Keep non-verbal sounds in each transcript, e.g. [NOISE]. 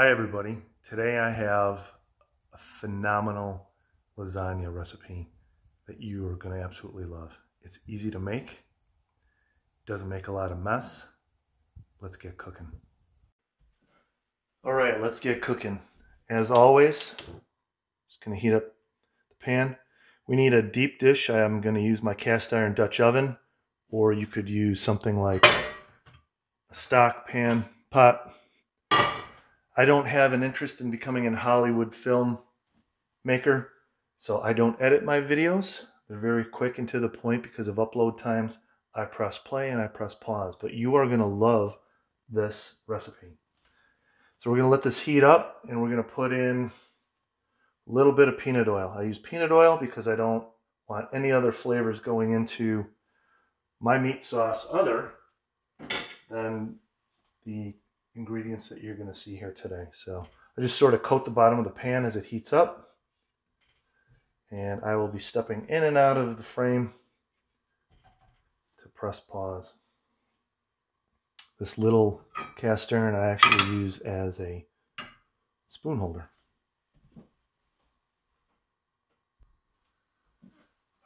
Hi everybody. Today I have a phenomenal lasagna recipe that you are going to absolutely love. It's easy to make, doesn't make a lot of mess. Let's get cooking. All right, let's get cooking. As always, just going to heat up the pan. We need a deep dish. I'm going to use my cast iron Dutch oven, or you could use something like a stock pan pot I don't have an interest in becoming a Hollywood film maker, so I don't edit my videos. They're very quick and to the point because of upload times. I press play and I press pause, but you are going to love this recipe. So we're going to let this heat up and we're going to put in a little bit of peanut oil. I use peanut oil because I don't want any other flavors going into my meat sauce other than the ingredients that you're going to see here today. So I just sort of coat the bottom of the pan as it heats up. And I will be stepping in and out of the frame to press pause. This little cast iron I actually use as a spoon holder.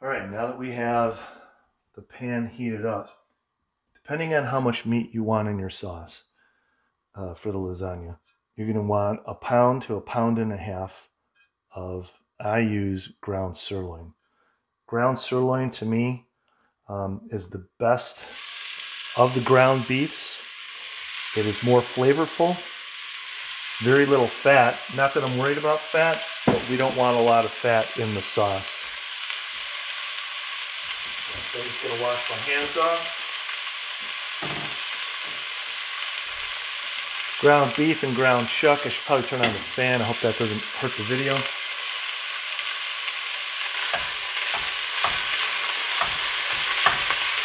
All right, now that we have the pan heated up, depending on how much meat you want in your sauce, uh, for the lasagna. You're going to want a pound to a pound and a half of, I use ground sirloin. Ground sirloin to me um, is the best of the ground beefs. It is more flavorful, very little fat. Not that I'm worried about fat, but we don't want a lot of fat in the sauce. So I'm just going to wash my hands off. Ground beef and ground chuck. I should probably turn on the fan. I hope that doesn't hurt the video.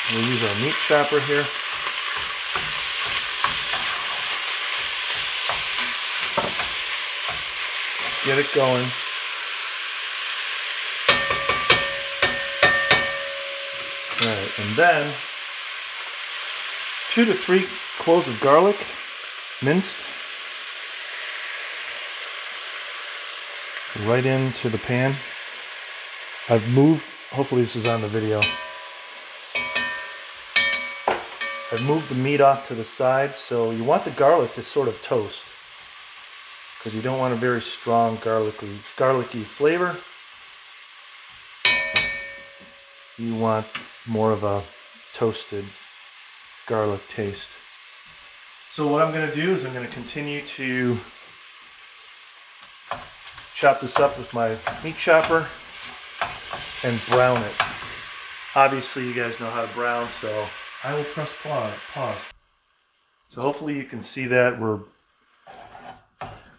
We'll use our meat chopper here. Get it going. All right, and then two to three cloves of garlic minced right into the pan. I've moved, hopefully this is on the video. I've moved the meat off to the side, so you want the garlic to sort of toast because you don't want a very strong garlicky, garlicky flavor. You want more of a toasted garlic taste. So what I'm going to do is I'm going to continue to chop this up with my meat chopper and brown it. Obviously you guys know how to brown, so I will press pause. pause. So hopefully you can see that we're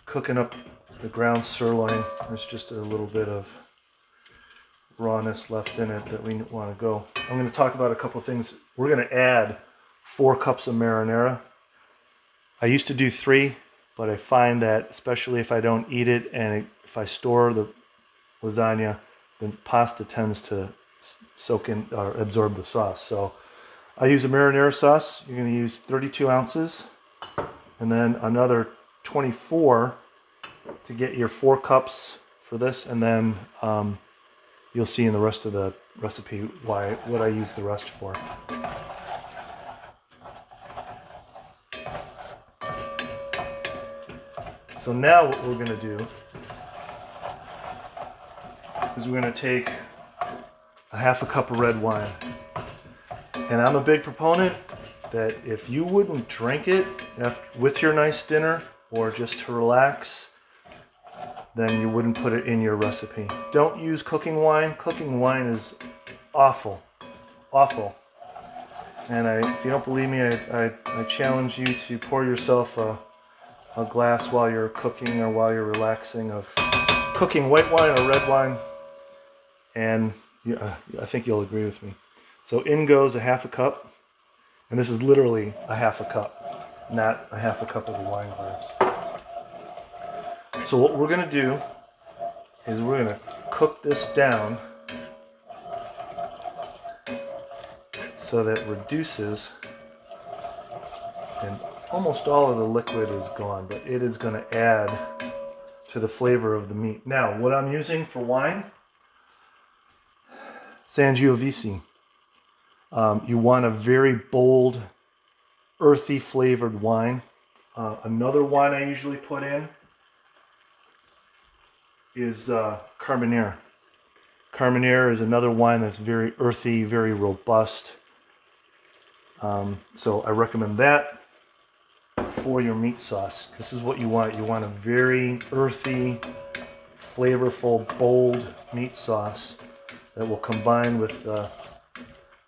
cooking up the ground sirloin. There's just a little bit of rawness left in it that we want to go. I'm going to talk about a couple things. We're going to add four cups of marinara I used to do three, but I find that especially if I don't eat it and if I store the lasagna, the pasta tends to soak in or absorb the sauce. So I use a marinara sauce. You're going to use 32 ounces and then another 24 to get your four cups for this. And then um, you'll see in the rest of the recipe why what I use the rest for. So now what we're going to do is we're going to take a half a cup of red wine. And I'm a big proponent that if you wouldn't drink it with your nice dinner or just to relax, then you wouldn't put it in your recipe. Don't use cooking wine. Cooking wine is awful, awful. And I, if you don't believe me, I, I, I challenge you to pour yourself a a glass while you're cooking or while you're relaxing of cooking white wine or red wine. And yeah, uh, I think you'll agree with me. So in goes a half a cup. And this is literally a half a cup, not a half a cup of the wine glass. So what we're going to do is we're going to cook this down so that reduces and almost all of the liquid is gone, but it is going to add to the flavor of the meat. Now, what I'm using for wine, Sangiovese. Um, you want a very bold, earthy flavored wine. Uh, another wine I usually put in is uh, Carmenere. Carmenere is another wine that's very earthy, very robust. Um, so I recommend that for your meat sauce. This is what you want. You want a very earthy, flavorful, bold meat sauce that will combine with the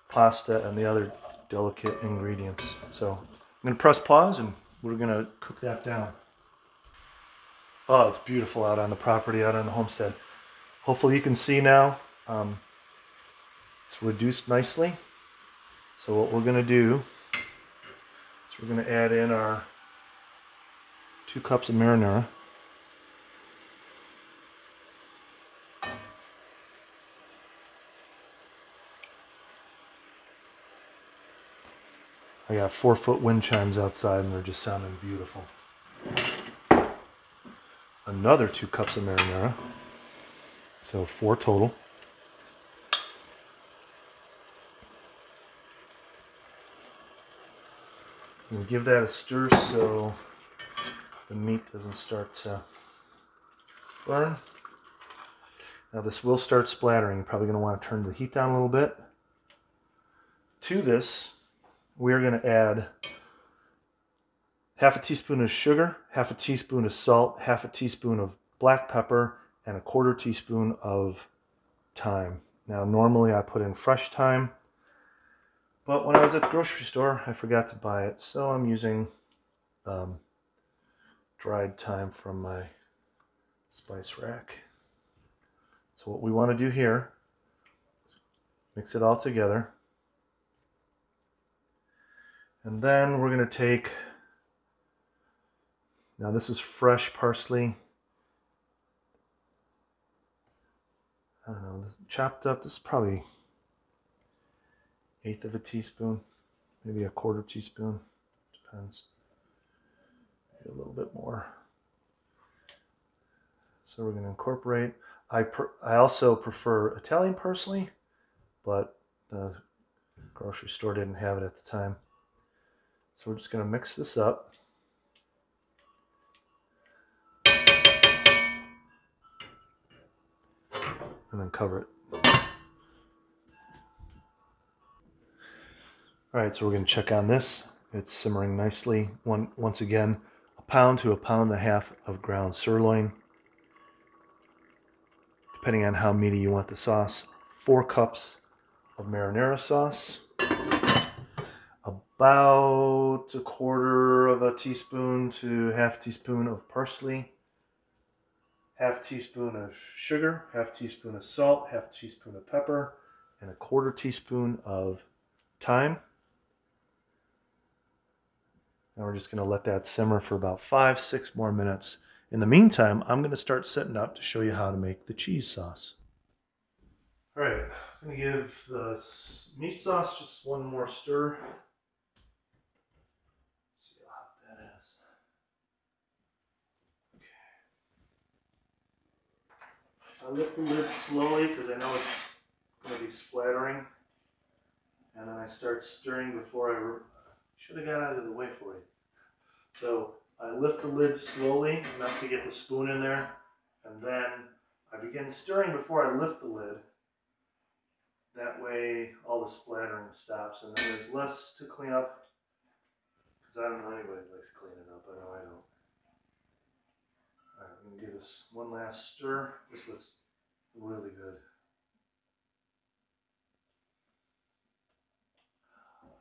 pasta and the other delicate ingredients. So I'm to press pause and we're going to cook that down. Oh, it's beautiful out on the property, out on the homestead. Hopefully you can see now. Um, it's reduced nicely. So what we're going to do is we're going to add in our two cups of marinara. I got four foot wind chimes outside and they're just sounding beautiful. Another two cups of marinara. So four total. And give that a stir so the meat doesn't start to burn. Now this will start splattering. You're probably going to want to turn the heat down a little bit. To this, we're going to add half a teaspoon of sugar, half a teaspoon of salt, half a teaspoon of black pepper, and a quarter teaspoon of thyme. Now normally I put in fresh thyme, but when I was at the grocery store, I forgot to buy it, so I'm using um, dried thyme from my spice rack. So what we want to do here is mix it all together. And then we're going to take, now this is fresh parsley. I don't know, chopped up, this is probably eighth of a teaspoon, maybe a quarter teaspoon, depends. A little bit more. So we're going to incorporate. I, I also prefer Italian parsley, but the grocery store didn't have it at the time. So we're just going to mix this up. And then cover it. All right, so we're going to check on this. It's simmering nicely. One, once again, pound to a pound and a half of ground sirloin, depending on how meaty you want the sauce. Four cups of marinara sauce about a quarter of a teaspoon to half teaspoon of parsley, half teaspoon of sugar, half teaspoon of salt, half teaspoon of pepper, and a quarter teaspoon of thyme. And we're just going to let that simmer for about five, six more minutes. In the meantime, I'm going to start setting up to show you how to make the cheese sauce. All right, I'm going to give the meat sauce just one more stir. See how hot that is. Okay. I lift the lid slowly because I know it's going to be splattering. And then I start stirring before I should have got out of the way for you. So I lift the lid slowly enough to get the spoon in there. And then I begin stirring before I lift the lid. That way all the splattering stops and then there's less to clean up. Because I don't know anybody likes cleaning up. I know I don't. Alright, we can give this one last stir. This looks really good.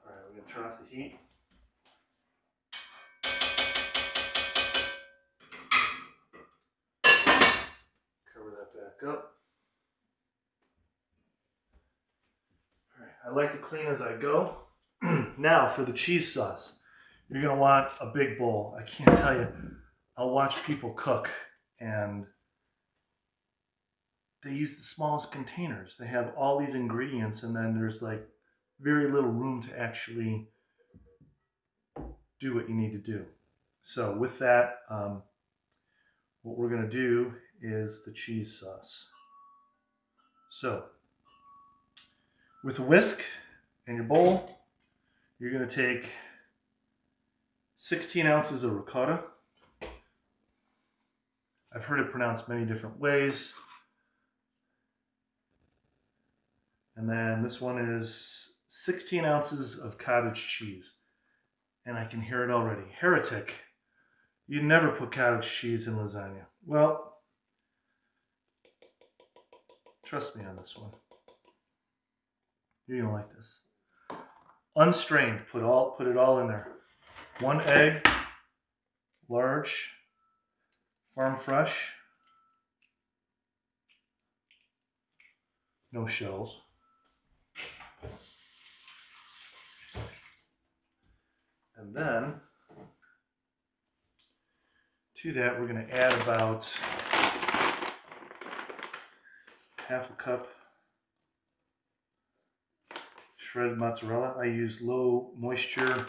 Alright, we're going to turn off the heat. Back up. Alright, I like to clean as I go. [CLEARS THROAT] now for the cheese sauce. You're to want a big bowl. I can't tell you I'll watch people cook and they use the smallest containers. They have all these ingredients and then there's like very little room to actually do what you need to do. So with that, um, what we're to do is the cheese sauce. So with a whisk in your bowl, you're going to take 16 ounces of ricotta. I've heard it pronounced many different ways. And then this one is 16 ounces of cottage cheese. And I can hear it already. Heretic. You never put cottage cheese in lasagna. Well, trust me on this one. You're gonna like this. Unstrained, put all put it all in there. One egg, large, farm fresh, no shells. And then to that, we're going to add about half a cup shredded mozzarella. I use low moisture.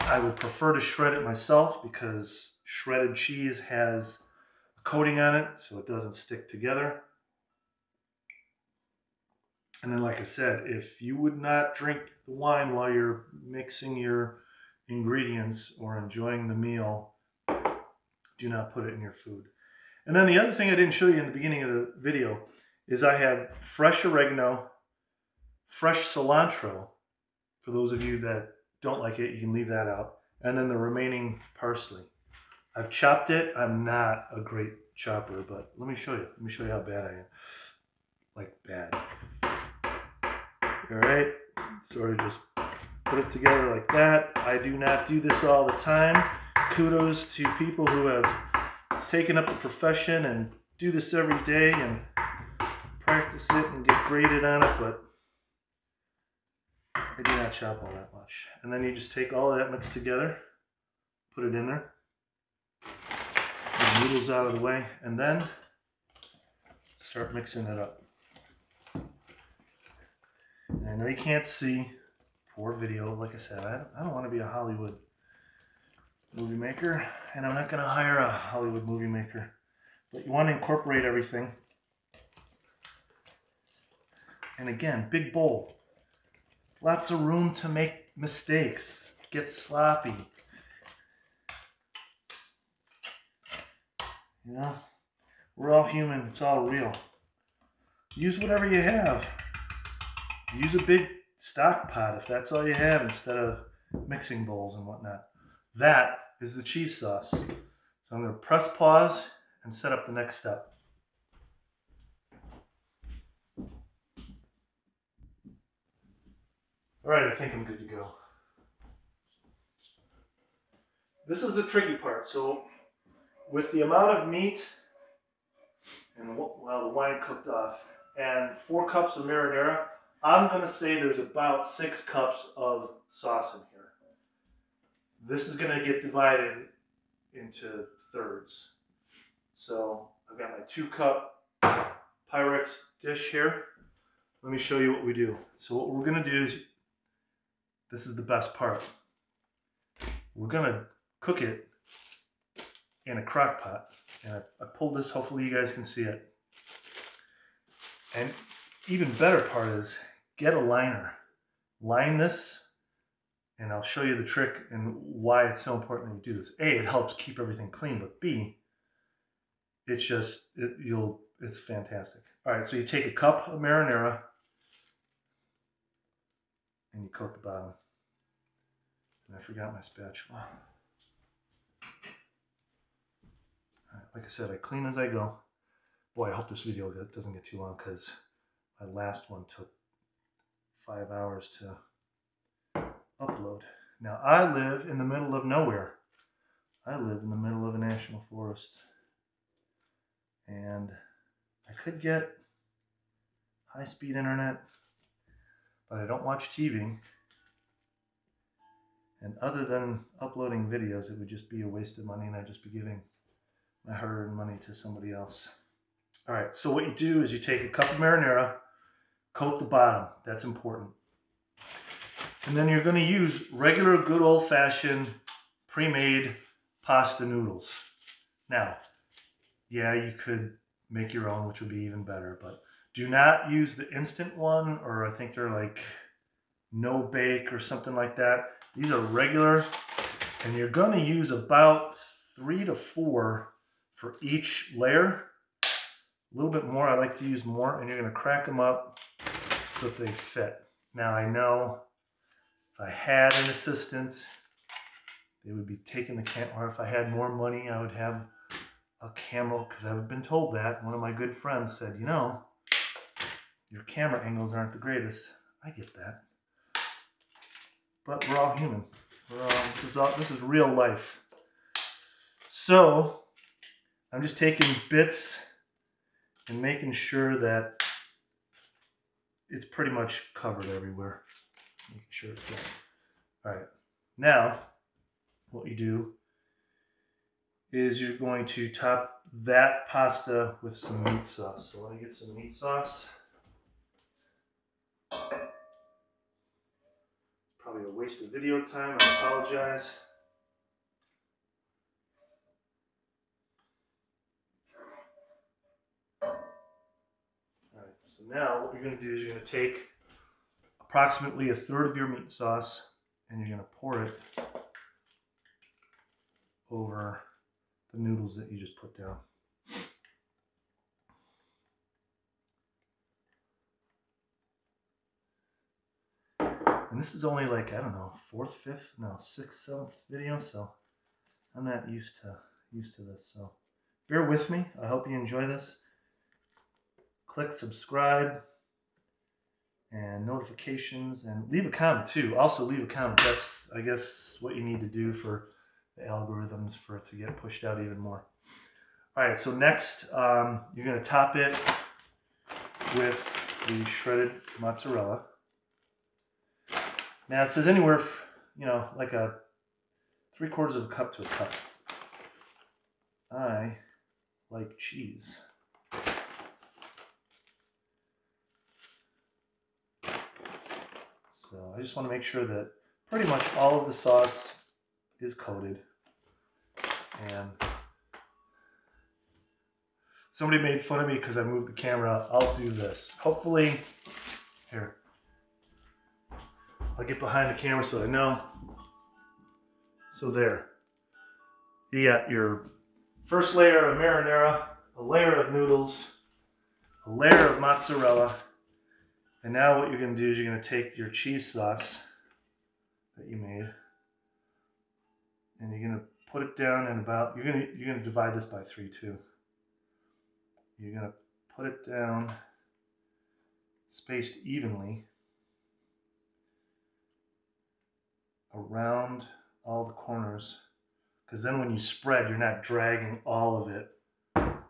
I would prefer to shred it myself because shredded cheese has a coating on it so it doesn't stick together. And then, like I said, if you would not drink the wine while you're mixing your ingredients or enjoying the meal, do not put it in your food. And then the other thing I didn't show you in the beginning of the video is I have fresh oregano, fresh cilantro. For those of you that don't like it, you can leave that out. And then the remaining parsley. I've chopped it. I'm not a great chopper, but let me show you. Let me show you how bad I am. Like bad. All right. Sort of just put it together like that. I do not do this all the time. Kudos to people who have taken up the profession and do this every day and practice it and get graded on it, but I do not chop all that much. And then you just take all that mixed together, put it in there, the noodles out of the way, and then start mixing it up. And I know you can't see poor video. Like I said, I don't want to be a Hollywood movie maker, and I'm not going to hire a Hollywood movie maker. But you want to incorporate everything. And again, big bowl. Lots of room to make mistakes, get sloppy. You know, we're all human, it's all real. Use whatever you have. Use a big stock pot if that's all you have instead of mixing bowls and whatnot. That is the cheese sauce. So I'm going to press pause and set up the next step. All right, I think I'm good to go. This is the tricky part. So with the amount of meat and while the wine cooked off and four cups of marinara, I'm to say there's about six cups of sauce in here. This is to get divided into thirds. So I've got my two cup Pyrex dish here. Let me show you what we do. So what we're to do is, this is the best part. We're to cook it in a crock pot. And I, I pulled this, hopefully you guys can see it. And even better part is get a liner. Line this, and I'll show you the trick and why it's so important that you do this. A, it helps keep everything clean, but B, it's just, it, you'll, it's fantastic. All right, so you take a cup of marinara and you coat the bottom. And I forgot my spatula. like I said, I clean as I go. Boy, I hope this video doesn't get too long because my last one took five hours to upload. Now, I live in the middle of nowhere. I live in the middle of a national forest. And I could get high speed internet, but I don't watch TV. And other than uploading videos, it would just be a waste of money and I'd just be giving my hard earned money to somebody else. All right, so what you do is you take a cup of marinara, coat the bottom. That's important. And then you're going to use regular good old fashioned pre-made pasta noodles. Now, yeah, you could make your own, which would be even better, but do not use the instant one, or I think they're like no bake or something like that. These are regular, and you're gonna use about three to four for each layer. A little bit more, I like to use more, and you're gonna crack them up so that they fit. Now I know if I had an assistant, they would be taking the camera, or if I had more money, I would have a camera, because I've been told that. One of my good friends said, you know, your camera angles aren't the greatest. I get that. But we're all human. We're all, this, is all, this is real life. So, I'm just taking bits and making sure that it's pretty much covered everywhere. Making sure it's there. All right. Now, what you do is you're going to top that pasta with some meat sauce. So let me get some meat sauce. Probably a waste of video time. I apologize. Alright, so now what you're going to do is you're going to take approximately a third of your meat sauce and you're going to pour it over the noodles that you just put down. And this is only like, I don't know, fourth, fifth, no, sixth, seventh video, so I'm not used to used to this. So bear with me. I hope you enjoy this. Click subscribe and notifications and leave a comment too. Also leave a comment. That's I guess what you need to do for the algorithms for it to get pushed out even more. All right, so next um, you're gonna top it with the shredded mozzarella. Now it says anywhere, you know, like a three quarters of a cup to a cup. I like cheese. So I just want to make sure that pretty much all of the sauce is coated. And somebody made fun of me because I moved the camera. I'll do this. Hopefully, here. I'll get behind the camera so I know. So there. You got your first layer of marinara, a layer of noodles, a layer of mozzarella, and now what you're going to do is you're going to take your cheese sauce that you made and you're going to put it down in about you're to you're to divide this by 3 too. You're to put it down spaced evenly around all the corners because then when you spread you're not dragging all of it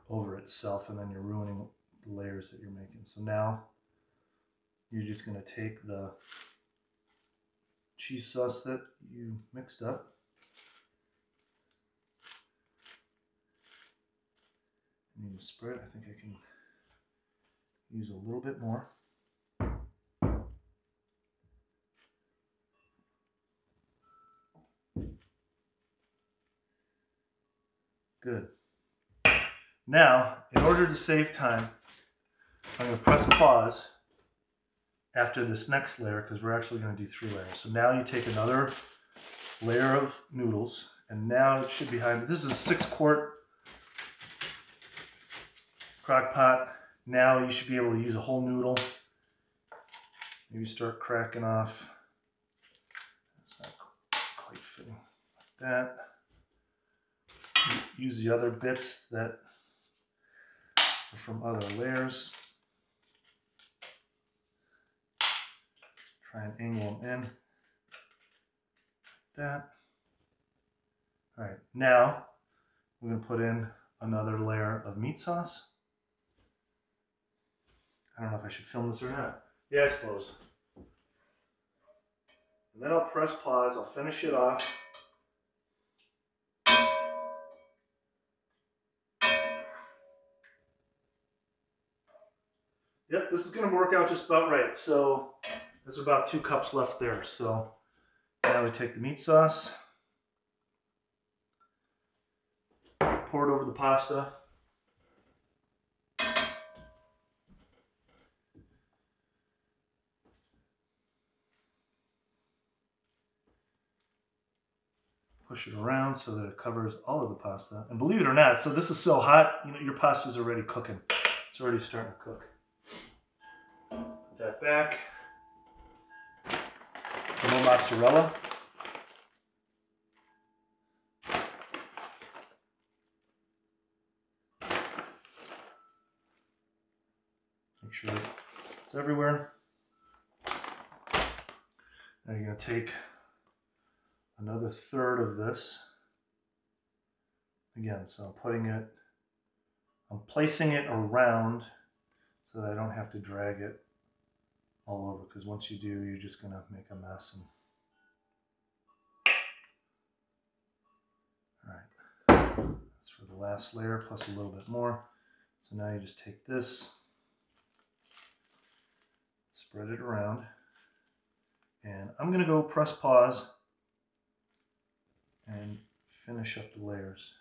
over itself and then you're ruining the layers that you're making. So now you're just going to take the cheese sauce that you mixed up and you spread. I think I can use a little bit more. Good. Now, in order to save time, I'm going to press pause after this next layer because we're actually going to do three layers. So now you take another layer of noodles and now it should be high. This is a six quart crock pot. Now you should be able to use a whole noodle. Maybe start cracking off. That's not quite fitting like that use the other bits that are from other layers. Try and angle them in. Like that. All right, now we're gonna put in another layer of meat sauce. I don't know if I should film this or not. Yeah, I suppose. And then I'll press pause, I'll finish it off. Yep, this is going to work out just about right. So there's about two cups left there. So now we take the meat sauce. pour it over the pasta. Push it around so that it covers all of the pasta. And believe it or not, so this is so hot, you know, your pasta's already cooking. It's already starting to cook. That back. More mozzarella. Make sure it's everywhere. Now you're going to take another third of this. Again, so I'm putting it, I'm placing it around so that I don't have to drag it all over because once you do, you're just going to make a mess. And... All right, that's for the last layer plus a little bit more. So now you just take this, spread it around, and I'm going to go press pause and finish up the layers.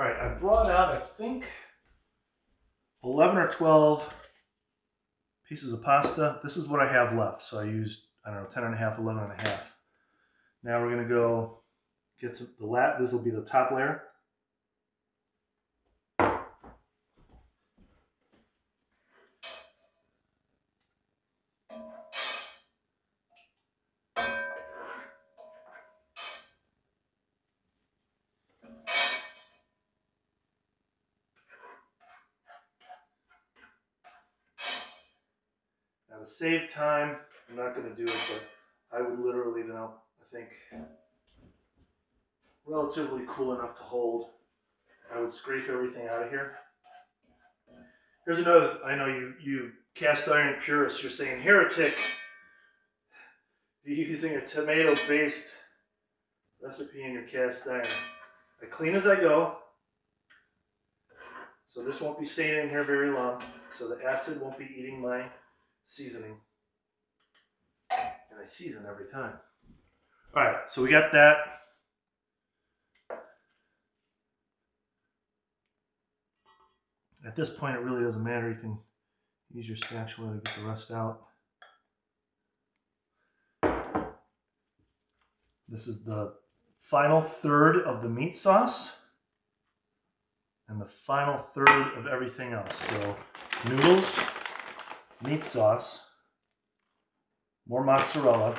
All right, I brought out, I think, 11 or 12 pieces of pasta. This is what I have left. So I used, I don't know, 10 and a half, 11 and a half. Now we're to go get some, the lat, this will be the top layer. Save time, I'm not going to do it, but I would literally now, I think, relatively cool enough to hold. I would scrape everything out of here. Here's another, I know you, you cast iron purists, you're saying heretic. You're using a tomato-based recipe in your cast iron. I clean as I go. So this won't be staying in here very long. So the acid won't be eating my seasoning. And I season every time. All right, so we got that. At this point, it really doesn't matter. You can use your spatula to get the rest out. This is the final third of the meat sauce and the final third of everything else. So noodles, meat sauce, more mozzarella?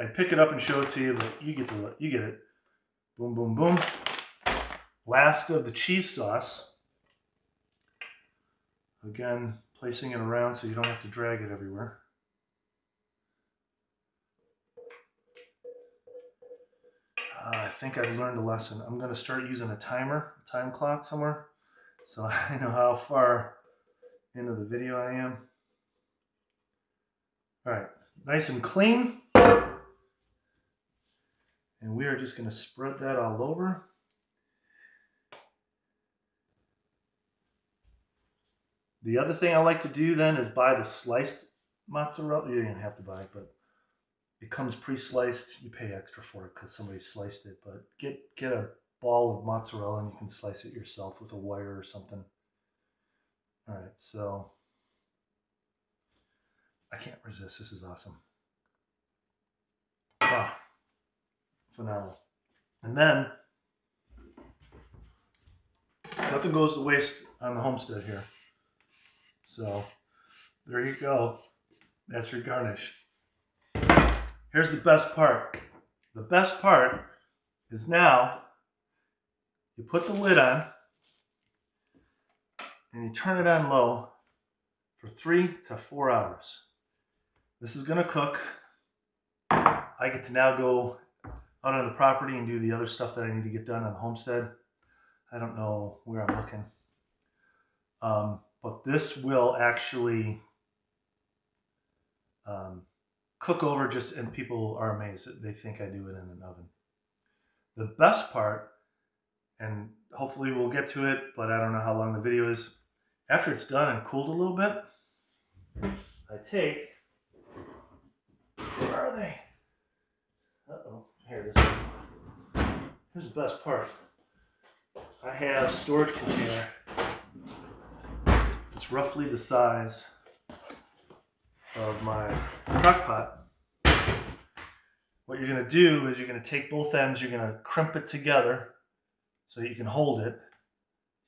I pick it up and show it to you, but you get the you get it. Boom, boom, boom. Last of the cheese sauce. Again, placing it around so you don't have to drag it everywhere. I think I've learned a lesson. I'm going to start using a timer, a time clock somewhere, so [LAUGHS] I know how far into the video I am. All right, nice and clean. And we are just going to spread that all over. The other thing I like to do then is buy the sliced mozzarella. You don't have to buy it, but it comes pre-sliced. You pay extra for it because somebody sliced it. But get get a ball of mozzarella and you can slice it yourself with a wire or something. All right, so I can't resist. This is awesome. Wow, phenomenal. And then nothing goes to waste on the homestead here. So there you go. That's your garnish. Here's the best part. The best part is now you put the lid on and you turn it on low for three to four hours. This is gonna cook. I get to now go out on the property and do the other stuff that I need to get done on the homestead. I don't know where I'm looking. Um, but this will actually um, cook over just, and people are amazed that they think I do it in an oven. The best part, and hopefully we'll get to it, but I don't know how long the video is. After it's done and cooled a little bit, I take, where are they? Uh-oh, here it is. Here's the best part. I have storage container. It's roughly the size of my crock pot. What you're gonna do is you're gonna take both ends, you're gonna crimp it together so that you can hold it.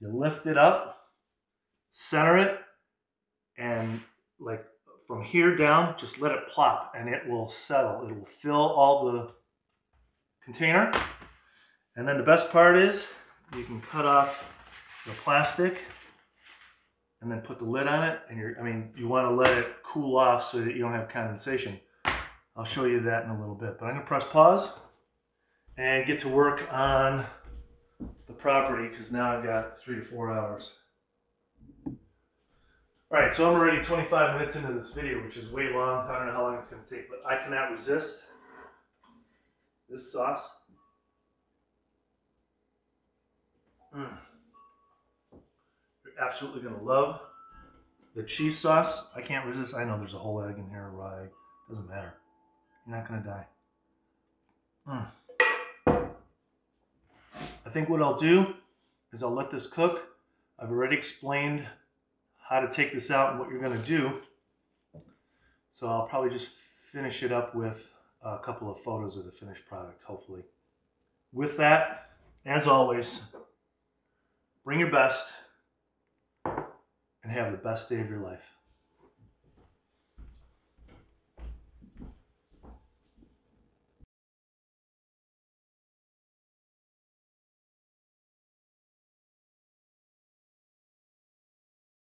You lift it up, center it, and like from here down, just let it plop and it will settle. It will fill all the container. And then the best part is you can cut off the plastic and then put the lid on it. And you're, I mean, you want to let it cool off so that you don't have condensation. I'll show you that in a little bit, but I'm gonna press pause and get to work on the property because now I've got three to four hours. All right, so I'm already 25 minutes into this video, which is way long. I don't know how long it's gonna take, but I cannot resist this sauce. Mm. You're absolutely gonna love the cheese sauce. I can't resist. I know there's a whole egg in here, egg. Doesn't matter. You're not gonna die. Mm. I think what I'll do is I'll let this cook. I've already explained how to take this out and what you're gonna do. So I'll probably just finish it up with a couple of photos of the finished product, hopefully. With that, as always, bring your best and have the best day of your life.